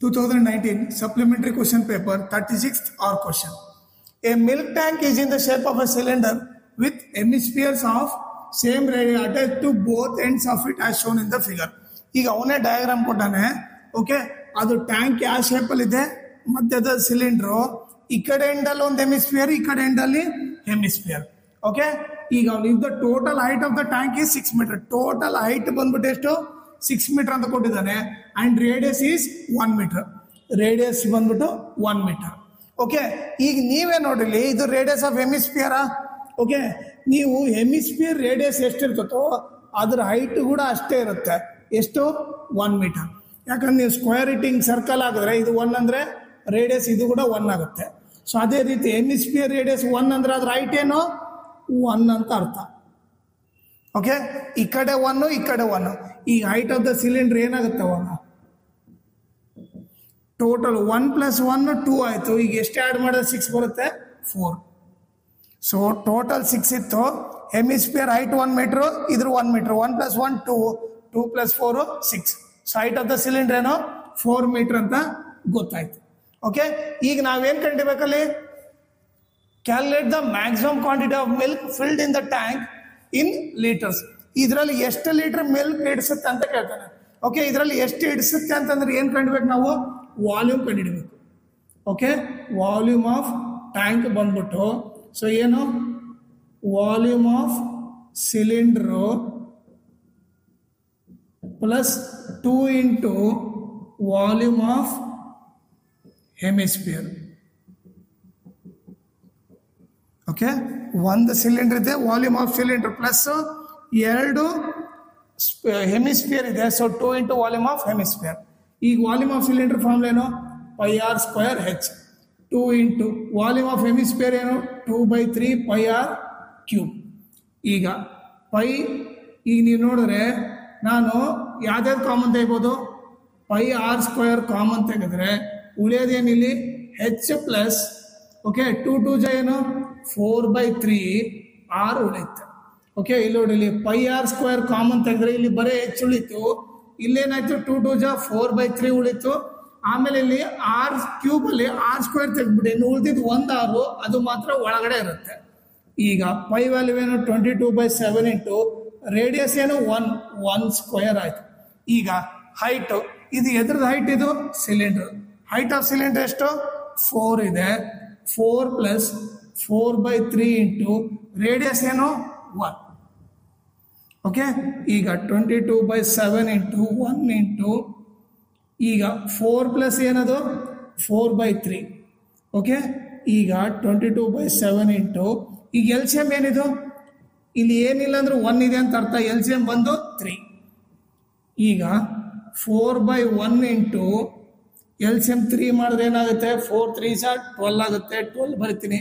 2019 supplementary question paper 36th or question. A milk tank is in the shape of a cylinder with hemispheres of same radius attached to both ends of it as shown in the figure. ಈಗ ಅವನೇ diagram ಕೊಟ್ಟಾನೆ okay ಅದು tank ಯಾವ ಶೇಪಲ್ಲಿ ಇದೆ ಮಧ್ಯದ cylinder ಈ ಕಡೆ ಎಂಡಲ್ಲಿ ಒಂದು ಹೆಮಿಸ್ಫಿಯರ್ ಈ ಕಡೆ ಎಂಡಲ್ಲಿ ಹೆಮಿಸ್ಫಿಯರ್ ಓಕೆ ಈಗ if the total height of the tank is six metre total height ಬಂದ್ಬಿಟ್ಟು ಎಷ್ಟು ಸಿಕ್ಸ್ ಮೀಟರ್ ಅಂತ ಕೊಟ್ಟಿದ್ದಾನೆ. And radius is one metre radius ಬಂದ್ಬಿಟ್ಟು ಒನ್ ಮೀಟರ್ ಓಕೆ ಈಗ ನೀವೇ ನೋಡಿಲಿ ಇದು ರೇಡಿಯಸ್ ಆಫ್ ಹೆಮಿಸ್ಫಿಯರಾ ಓಕೆ ನೀವು ಹೆಮಿಸ್ಫಿಯರ್ ರೇಡಿಯಸ್ ಎಷ್ಟಿರ್ತತೋ ಅದರ ಹೈಟ್ ಕೂಡ ಅಷ್ಟೇ ಇರುತ್ತೆ. ಎಷ್ಟು? ಒನ್ ಮೀಟರ್ ಯಾಕಂದ್ರೆ ನೀವು ಸ್ಕ್ವೇರ್ ಇಟ್ಟಿಂಗ್ ಸರ್ಕಲ್ ಆಗಿದ್ರೆ ಇದು ಒನ್ ಅಂದ್ರೆ ರೇಡಿಯಸ್ ಇದು ಕೂಡ ಒನ್ ಆಗುತ್ತೆ. ಸೊ ಅದೇ ರೀತಿ ಹೆಮಿಸ್ಫಿಯರ್ ರೇಡಿಯಸ್ ಒನ್ ಅಂದ್ರೆ ಅದ್ರ ಹೈಟ್ ಏನು? ಒನ್ ಅಂತ ಅರ್ಥ. ಓಕೆ ಈ ಕಡೆ ಒನ್ ಈ ಕಡೆ ಒನ್ ಈ ಹೈಟ್ ಆಫ್ ದ ಸಿಲಿಂಡರ್ ಏನಾಗುತ್ತೆ one total one plus one two ಆಯಿತು. ಈಗ ಎಷ್ಟು ಆ್ಯಡ್ ಮಾಡಿದ್ರೆ ಸಿಕ್ಸ್ ಬರುತ್ತೆ? ಫೋರ್ ಸೊ ಟೋಟಲ್ ಸಿಕ್ಸ್ ಇತ್ತು. ಹೆಮಿಸ್ಫಿಯರ್ ಹೈಟ್ ಒನ್ ಮೀಟ್ರು ಇದ್ರ one metre one plus one two two plus four six so height of the cylinder ಏನೋ? Four metre ಅಂತ ಗೊತ್ತಾಯ್ತು. ಓಕೆ ಈಗ ನಾವೇನು ಕಂಡಿಬೇಕಲ್ಲಿ? Calculate the maximum quantity of milk filled in the tank in litres. ಇದರಲ್ಲಿ ಎಷ್ಟು litre milk ಇಡಿಸುತ್ತೆ ಅಂತ ಕೇಳ್ತಾನೆ. Okay ಇದರಲ್ಲಿ ಎಷ್ಟು ಇಡಿಸುತ್ತೆ ಅಂತಂದ್ರೆ ಏನು ಕಂಡಿಬೇಕು ನಾವು? ವಾಲ್ಯೂಮ್ ಕಂಡುಹಿಡಬೇಕು ಓಕೆ ವಾಲ್ಯೂಮ್ ಆಫ್ ಟ್ಯಾಂಕ್ ಬಂದ್ಬಿಟ್ಟು ಸೊ ಏನು? Volume of cylinder plus two into volume of hemisphere okay ಒಂದು ಸಿಲಿಂಡರ್ ಇದೆ ವಾಲ್ಯೂಮ್ ಆಫ್ ಸಿಲಿಂಡರ್ ಪ್ಲಸ್ ಎರಡು ಹೆಮಿಸ್ಫಿಯರ್ ಇದೆ. So two into volume of hemisphere ಈಗ ವಾಲ್ಯೂಮ್ ಆಫ್ ಸಿಲಿಂಡರ್ ಫಾರ್ಮ್ಲ ಏನು? Pi r square h two into volume of hemisphere ಏನು? Two by three pi r cube ಈಗ pi ಈಗ ನೀವು ನೋಡಿದ್ರೆ ನಾನು ಯಾವ್ದ್ಯಾವ್ದು ಕಾಮನ್ ತೆಗಿಬೋದು? ಪೈ ಆರ್ ಸ್ಕ್ವೇರ್ ಕಾಮನ್ ತೆಗೆದ್ರೆ ಉಳಿಯೋದೇನಿಲ್ಲಿ? H plus okay two two ಜ ಏನು? ಫೋರ್ ಬೈ ತ್ರೀ ಆರ್ ಉಳಿತು ಓಕೆ ಇಲ್ಲಿ ನೋಡಿ, ಇಲ್ಲಿ ಪೈ ಆರ್ ಸ್ಕ್ವೇರ್ ಕಾಮನ್ ತೆಗೆದ್ರೆ ಇಲ್ಲಿ ಬರೀ ಹೆಚ್ ಉಳಿತು. ಇಲ್ಲೇನಾಯ್ತು? ಟೂ ಟೂ ಜಾ ಫೋರ್ ಬೈ ತ್ರೀ ಉಳಿತು. ಆಮೇಲೆ ಇಲ್ಲಿ ಆರ್ ಕ್ಯೂಬ್ ಅಲ್ಲಿ ಆರ್ ಸ್ಕ್ವೇರ್ ತೆಗೆದ್ಬಿಟ್ಟು ಇನ್ನು ಉಳಿದಿದ್ದು ಒಂದು ಆರು ಅದು ಮಾತ್ರ ಒಳಗಡೆ ಇರುತ್ತೆ. ಈಗ ಪೈ ವ್ಯಾಲ್ಯೂ ಏನು? Twenty two by seven into radius ಏನು? ಒನ್ ಒನ್ ಸ್ಕ್ವೇರ್ ಆಯ್ತು. ಈಗ ಹೈಟ್ ಇದು ಎದ್ರದ್ದು ಹೈಟ್ ಇದು? ಸಿಲಿಂಡರ್ ಹೈಟ್ ಆಫ್ ಸಿಲಿಂಡರ್ ಎಷ್ಟು? ಫೋರ್ ಇದೆ. Four plus four by three into radius ಏನು? ಒನ್ ಓಕೆ ಈಗ twenty two by seven into one into ಈಗ ಫೋರ್ ಪ್ಲಸ್ ಏನದು? ಫೋರ್ ಬೈ ತ್ರೀ ಓಕೆ ಈಗ twenty two by seven into ಈಗ L C M ಏನಿದು? ಇಲ್ಲಿ ಏನಿಲ್ಲ ಅಂದ್ರೆ ಒನ್ ಇದೆ ಅಂತ ಅರ್ಥ. ಎಲ್ ಸಿ ಎಂ ಬಂದು ತ್ರೀ ಈಗ four by one into L C M three ಮಾಡಿದ್ರೆ ಏನಾಗುತ್ತೆ? ಫೋರ್ ತ್ರೀ ಸಾ ಟ್ವೆಲ್ ಆಗುತ್ತೆ. ಟ್ವೆಲ್ ಬರಿತೀನಿ.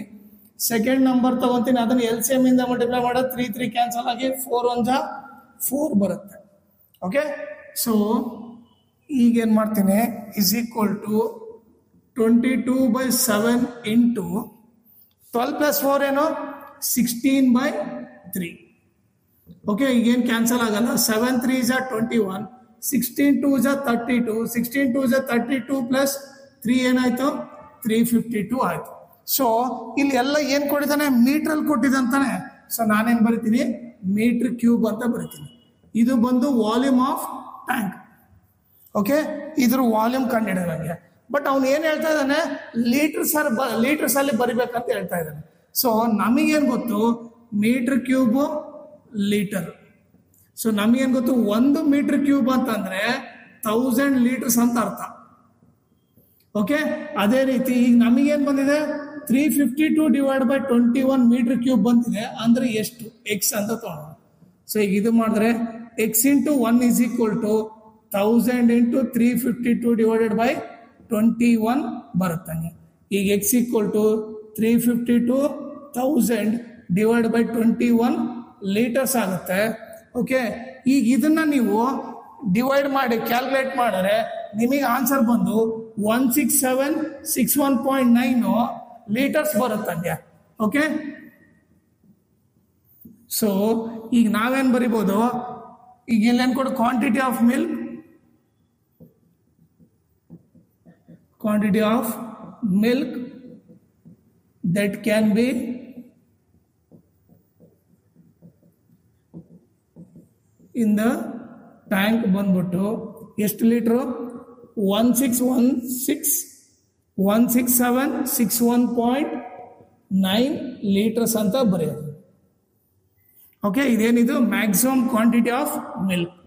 ಸೆಕೆಂಡ್ ನಂಬರ್ ತಗೊಂತೀನಿ, ಅದನ್ನು ಎಲ್ ಸಿ ಎಂ ಇಂದ ಮಲ್ಟಿಪ್ಲೈ ಮಾಡೋದು ತ್ರೀ ತ್ರೀ ಕ್ಯಾನ್ಸಲ್ ಆಗಿ ಫೋರ್ ಒನ್ ಜಾ ಫೋರ್ ಬರುತ್ತೆ ಓಕೆ ಸೊ ಈಗೇನು ಮಾಡ್ತೀನಿ? Is equal to twenty two by seven into twelve plus four ಏನು ಸಿಕ್ಸ್ಟೀನ್ ಬೈ ತ್ರೀ ಓಕೆ ಈಗೇನು ಕ್ಯಾನ್ಸಲ್ ಆಗಲ್ಲ? ಸೆವೆನ್ ತ್ರೀ ಜಾ ಟ್ವೆಂಟಿ ಒನ್ ಸಿಕ್ಸ್ಟೀನ್ ಟೂ ಜಾ ತರ್ಟಿ ಟು ಸಿಕ್ಸ್ಟೀನ್ ಟೂ ಜಾ ತರ್ಟಿ ಟೂ ಪ್ಲಸ್ ತ್ರೀ ಏನಾಯ್ತು? Three fifty two ಆಯ್ತು. So ಇಲ್ಲಿ ಎಲ್ಲ ಏನು ಕೊಟ್ಟಿದ್ದಾನೆ ಮೀಟ್ರಲ್ಲಿ ಕೊಟ್ಟಿದ್ದಂತಾನೆ ಸೊ ನಾನೇನು ಬರಿತೀನಿ? ಮೀಟ್ರ್ ಕ್ಯೂಬ್ ಅಂತ ಬರಿತೀನಿ. ಇದು ಬಂದು ವಾಲ್ಯೂಮ್ ಆಫ್ ಟ್ಯಾಂಕ್ ಓಕೆ ಇದ್ರ ವಾಲ್ಯೂಮ್ ಕಂಡಿಡೋದಂಗೆ. ಬಟ್ ಅವ್ನು ಏನು ಹೇಳ್ತಾ ಇದ್ದಾನೆ? ಲೀಟರ್ಸ್ ಸರ್ ಬ ಅಲ್ಲಿ ಬರಿಬೇಕಂತ ಹೇಳ್ತಾ ಇದ್ದಾನೆ. ಸೊ ನಮಗೇನು ಗೊತ್ತು? ಮೀಟ್ರ್ ಕ್ಯೂಬು ಲೀಟರ್ ಸೊ ನಮಗೇನು ಗೊತ್ತು? ಒಂದು ಮೀಟರ್ ಕ್ಯೂಬ್ ಅಂತಂದ್ರೆ ತೌಸಂಡ್ ಲೀಟರ್ಸ್ ಅಂತ ಅರ್ಥ. ಓಕೆ ಅದೇ ರೀತಿ ಈಗ ನಮಗೇನು ಬಂದಿದೆ? Three fifty two divide by twenty one metre cube ಬಂದಿದೆ, ಅಂದ್ರೆ ಎಷ್ಟು? ಎಕ್ಸ್ ಅಂತ ತಗೋಣ ಸೊ ಈಗ ಇದು ಮಾಡಿದ್ರೆ x into one is equal to thousand into three fifty two divided by twenty one ಬರುತ್ತಂಗೆ ಈಗ x equal to three fifty two thousand divide by twenty one litres ಆಗುತ್ತೆ. ಓಕೆ ಈಗ ಇದನ್ನ ನೀವು ಡಿವೈಡ್ ಮಾಡಿ ಕ್ಯಾಲ್ಕುಲೇಟ್ ಮಾಡಿದ್ರೆ ನಿಮಗೆ ಆನ್ಸರ್ ಬಂದು one six seven six one point nine litres ಬರುತ್ತಂಗೆ okay so ಈಗ ನಾವೇನು ಬರಿಬೋದು? ಈಗ ಇಲ್ಲೇನು ಕೊಡು quantity of milk quantity of milk that can be in the tank ಬಂದ್ಬಿಟ್ಟು ಎಷ್ಟು litre one six one six one six seven six one point nine litres ಅಂತ ಬರೆಯೋದು. ಓಕೆ ಇದೇನಿದು? Maximum quantity of milk